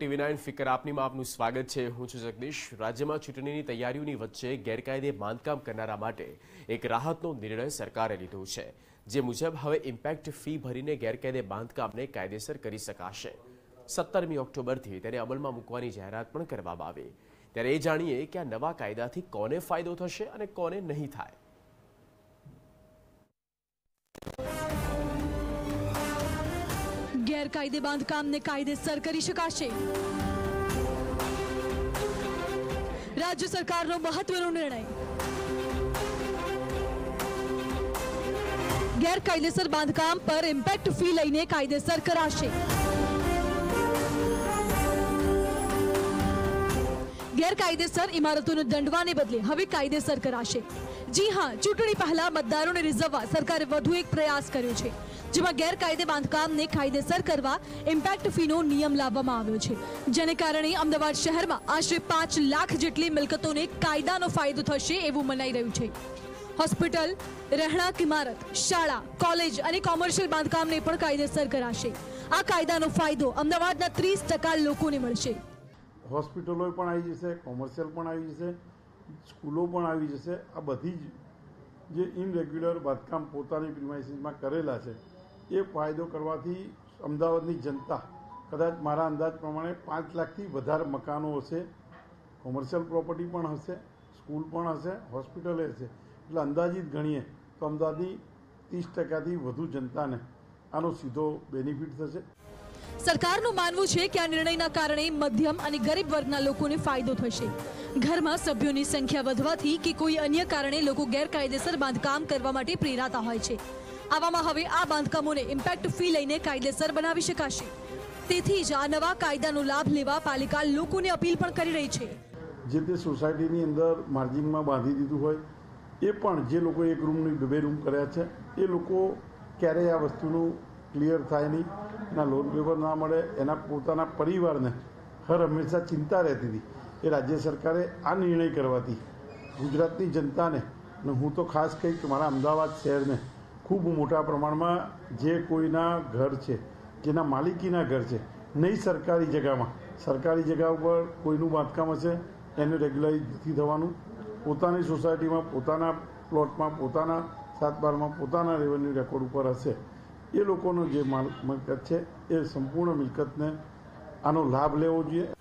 TV nine ફિકર આપનીમાં આપનું સ્વાગત છે. હું છું જગદીશ. રાજ્યમાં ચૂંટણીની તૈયારીઓની વચ્ચે ગેરકાયદે બાંધકામ કરનારા માટે એક રાહતનો નિર્ણય સરકારે લીધો છે. જે મુજબ હવે ઇમ્પેક્ટ ફી ભરીને ગેરકાયદે બાંધકામને કાયદેસર કરી શકાશે. સત્તરમી ઓક્ટોબરથી તેને અમલમાં મૂકવાની જાહેરાત પણ કરવામાં આવી. ત્યારે એ જાણીએ કે આ નવા કાયદાથી કોને ફાયદો થશે અને કોને નહીં થાય. ગેરકાયદે બાંધકામને કાયદેસર કરી શકાશે. રાજ્ય સરકારનો મહત્વનો નિર્ણય. ગેરકાયદેસર બાંધકામ પર ઇમ્પેક્ટ ફી લઈને કાયદેસર કરાશે. ગેરકાયદેસર ઇમારતોને દંડવાને બદલે હવે કાયદેસર કરાશે. જી હા, ચૂંટણી પહેલા મતદારોને રીઝવવા સરકારે વધુ એક પ્રયાસ કર્યો છે. જેમાં ગેરકાયદે બાંધકામને કાયદેસર કરવા ઇમ્પેક્ટ ફીનો નિયમ લાવવામાં આવ્યો છે. જેને કારણે અમદાવાદ શહેરમાં આશરે પાંચ લાખ જેટલી મિલકતોને કાયદાનો ફાયદો થશે એવું મનાઈ રહ્યું છે. હોસ્પિટલ, રહેણાંક ઇમારત, શાળા, કોલેજ અને કોમર્શિયલ બાંધકામને પણ કાયદેસર કરાશે. આ કાયદાનો ફાયદો અમદાવાદના ત્રીસ ટકા લોકોને મળશે. હોસ્પિટલો પણ આવી જશે, કોમર્શિયલ પણ આવી જશે, સ્કૂલો પણ આવી જશે. આ બધી જ જે ઇનરેગ્યુલર બાંધકામ પોતાની પ્રિમાઇસીસમાં કરેલા છે એ ફાયદો કરવાથી અમદાવાદની જનતા, કદાચ મારા અંદાજ પ્રમાણે પાંચ લાખથી વધારે મકાનો હશે કોમર્શિયલ પ્રોપર્ટી પણ હશે સ્કૂલ પણ હશે હોસ્પિટલ હશે. એટલે અંદાજિત ગણીએ તો અમદાવાદની ત્રીસ ટકાથી વધુ જનતાને આનો સીધો બેનિફિટ થશે. સરકારનું માનવું છે કે આ નિર્ણયના કારણે મધ્યમ અને ગરીબ વર્ગના લોકોને ફાયદો થશે. ઘરમાં સભ્યોની સંખ્યા વધવાથી કે કોઈ અન્ય કારણે લોકો ગેરકાયદેસર બાંધકામ કરવા માટે પ્રેરાતા હોય છે. આવામાં હવે આ બાંધકામોને ઇમ્પેક્ટ ફી લઈને કાયદેસર બનાવી શકાશે. તેથી જ આ નવા કાયદાનો લાભ લેવા પાલિકા લોકોને અપીલ પણ કરી રહી છે. જે તે સોસાયટીની અંદર માર્જિનમાં બાંધી દીધું હોય, એ પણ જે લોકો એક રૂમની, બે રૂમ કર્યા છે, એ લોકો ક્યારેય આ વસ્તુનું ક્લિયર થાય નહીં. એના લોન પેપર ના મળે, એના પોતાના પરિવારને હર હંમેશા ચિંતા રહેતી હતી. એ રાજ્ય સરકારે આ નિર્ણય કરવાથી ગુજરાતની જનતાને અને હું તો ખાસ કહીશ કે મારા અમદાવાદ શહેરને ખૂબ મોટા પ્રમાણમાં જે કોઈના ઘર છે, જેના માલિકીના ઘર છે, નહીં સરકારી જગામાં સરકારી જગા ઉપર કોઈનું બાંધકામ હશે, એને રેગ્યુલાઇઝ નથી થવાનું. પોતાની સોસાયટીમાં પોતાના પ્લોટમાં પોતાના સાત બારમાં, પોતાના રેવન્યુ રેકોર્ડ ઉપર હશે. એ લોકોનો જે માલ મિલકત છે, એ સંપૂર્ણ મિલકતને આનો લાભ લેવો જોઈએ.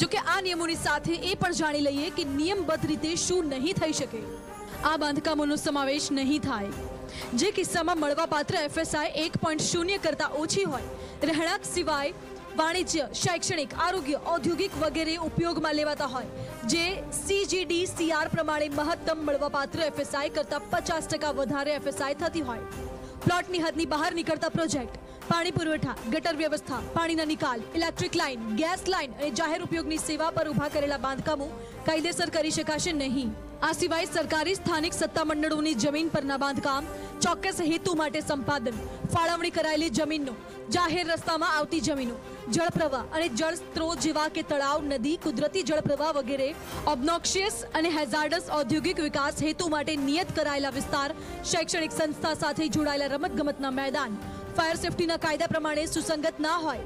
જો કે આ નિયમોની સાથે એ પણ જાણી લઈએ કે નિયમબદ્ધ રીતે શું નહીં થઈ શકે. આ બાંધકામોનો સમાવેશ નહીં થાય. જે કિસ્સામાં મળવાપાત્ર એફએસઆઈ એક પોઈન્ટ શૂન્ય કરતાં ઓછી હોય, રહેણાંક સિવાય વાણિજ્ય, શૈક્ષણિક, આરોગ્ય, ઔદ્યોગિક વગેરે ઉપયોગમાં લેવાતા હોય, જે સીજીડી સીઆર પ્રમાણે મહત્તમ મળવાપાત્ર એફએસઆઈ કરતાં પચાસ ટકા વધારે એફએસઆઈ થતી હોય. પ્લોટની હદની બહાર નીકળતા પ્રોજેક્ટ પાણી પુરવઠા, ગટર વ્યવસ્થા, પાણીના નિકાલ ઇલેક્ટ્રિક લાઇન ગેસ લાઇન અને જાહેર ઉપયોગની સેવા પર ઊભા કરેલા બાંધકામો કાયદેસર કરી શકાશે નહીં. આ સિવાય સરકારી સ્થાનિક સત્તામંડળોની જમીન પરના બાંધકામ, ચોક્કસ હેતુ માટે સંપાદન, ફાળવણી કરાયેલી જમીનનો, જાહેર રસ્તામાં આવતી જમીનો, જળપ્રવાહ અને જળ સ્ત્રોત જેવા કે તળાવ, નદી, કુદરતી જળપ્રવાહ વગેરે ઓબ્નોક્શિયસ અને હેઝાર્ડસ ઔદ્યોગિક વિકાસ હેતુ માટે નિયત કરાયેલા વિસ્તાર, શૈક્ષણિક સંસ્થા સાથે જોડાયેલા રમતગમતના મેદાન ફાયર સેફટીના કાયદા પ્રમાણે સુસંગત ના હોય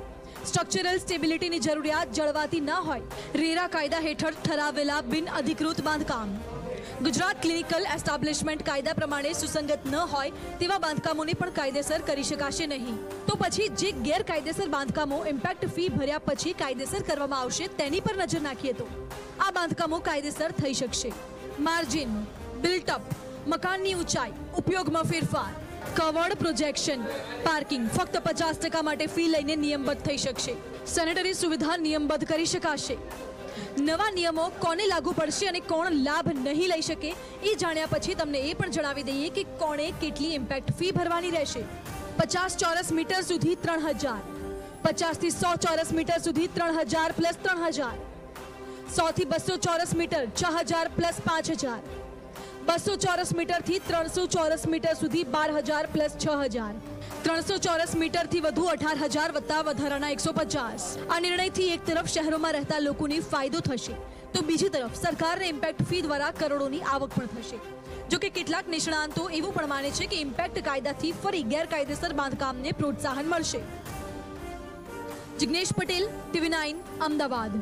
સ્ટ્રક્ચરલ સ્ટેબિલિટીની જરૂરિયાત જળવાતી ના હોય, રેરા કાયદા હેઠળ ઠરાવેલા બિન અધિકૃત બાંધકામ. ગુજરાત ક્લિનિકલ એસ્ટાબ્લિશમેન્ટ કાયદા પ્રમાણે સુસંગત ન હોય તેવા બાંધકામોને પણ કાયદેસર કરી શકાશે નહીં. તો પછી જે ગેરકાયદેસર બાંધકામો ઇમ્પેક્ટ ફી ભર્યા પછી કાયદેસર કરવામાં આવશે તેની પર નજર નાખીએ તો. આ બાંધકામો કાયદેસર થઈ શકશે. માર્જિન બિલ્ટઅપ મકાનની ઊંચાઈ, ઉપયોગમાં ફેરફાર. Covered projection, parking. ફક્ત પચાસ ટકા માટે ફી લઈને નિયમબદ્ધ થઈ શકશે. સેનેટરી સુવિધા નિયમબદ્ધ કરી શકાશે. નવા નિયમો કોને લાગુ પડશે અને કોણ લાભ નહીં લઈ શકે એ જાણ્યા પછી તમને એ પણ જણાવી દઈએ કે કોણે કેટલી ઇમ્પેક્ટ ફી ભરવાની રહેશે. પચાસ ચોરસ મીટર સુધી ત્રણ હજાર. પચાસથી સો ચોરસ મીટર સુધી ત્રણ હજાર પ્લસ ત્રણ હજાર. સોથી બસો ચોરસ મીટર, છ હજાર પ્લસ પાંચ હજાર. બસો ચોરસ મીટરથી ત્રણસો ચોરસ મીટર સુધી બાર હજાર પ્લસ છ હજાર. ત્રણસો ચોરસ મીટરથી વધુ અઢાર હજાર વત્તા વધારાના એકસો પચાસ. આ નિર્ણયથી એક તરફ શહેરોમાં રહેતા લોકોને ફાયદો થશે, તો બીજી તરફ સરકારને ઇમ્પેક્ટ ફી દ્વારા કરોડોની આવક પણ થશે. જો કે કેટલાક નિષ્ણાંતો એવું પણ માને છે કે ઇમ્પેક્ટ કાયદાથી ફરી ગેરકાયદેસર બાંધકામને પ્રોત્સાહન મળશે. Jignesh Patel, TV nine, Ahmedabad.